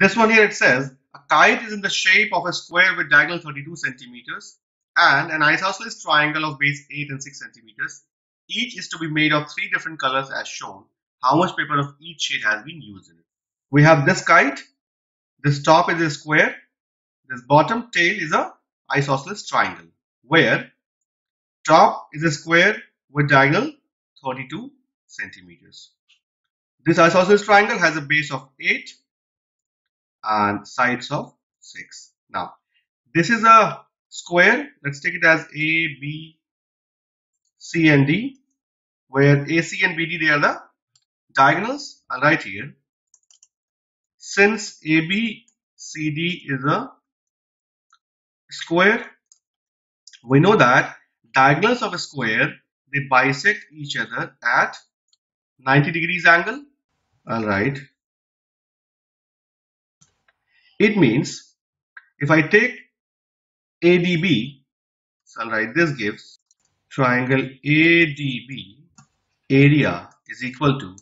This one here it says a kite is in the shape of a square with diagonal 32 centimeters and an isosceles triangle of base 8 and 6 centimeters. Each is to be made of three different colors as shown. How much paper of each shade has been used in it? We have this kite. This top is a square. This bottom tail is a isosceles triangle where top is a square with diagonal 32 centimeters. This isosceles triangle has a base of 8 and sides of 6. Now, this is a square. Let's take it as A, B, C and D where AC and BD they are the diagonals and right here since ABCD is a square we know that diagonals of a square they bisect each other at 90 degrees angle all right it means if I take ADB, so I'll write this gives triangle ADB area is equal to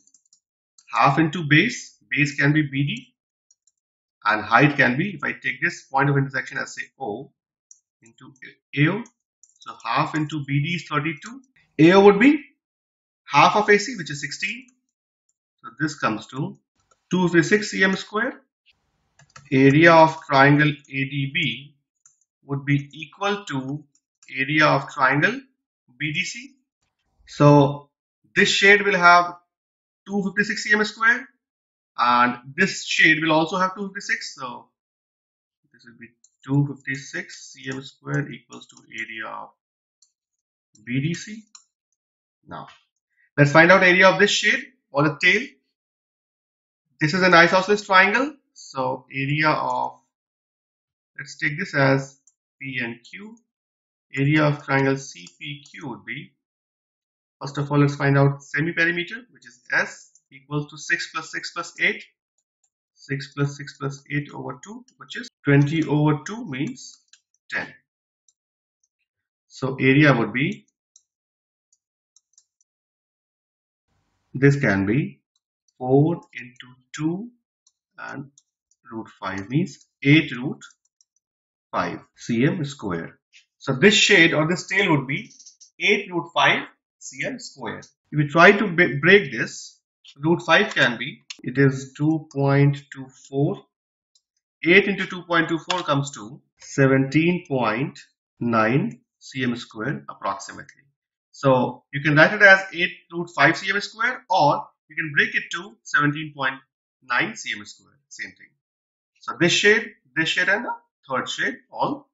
half into base, base can be BD and height can be, if I take this point of intersection as say O into AO, so half into BD is 32, AO would be half of AC which is 16, so this comes to 256 cm square area of triangle ADB would be equal to area of triangle BDC. So this shade will have 256 cm square and this shade will also have 256 so this will be 256 cm square equals to area of BDC. Now let's find out area of this shade or the tail. This is an isosceles triangle so area of, let's take this as P and Q. Area of triangle CPQ would be, first of all, let's find out semi-perimeter, which is S equals to 6 plus 6 plus 8. 6 plus 6 plus 8 over 2, which is 20 over 2 means 10. So area would be, this can be 4 into 2 and root 5 means 8 root 5 cm square. So this shade or this tail would be 8 root 5 cm square. If we try to break this, root 5 can be, it is 2.24. 8 into 2.24 comes to 17.9 cm square approximately. So you can write it as 8 root 5 cm square or you can break it to 17.9 cm square, same thing. So this shade, this shade and the third shade all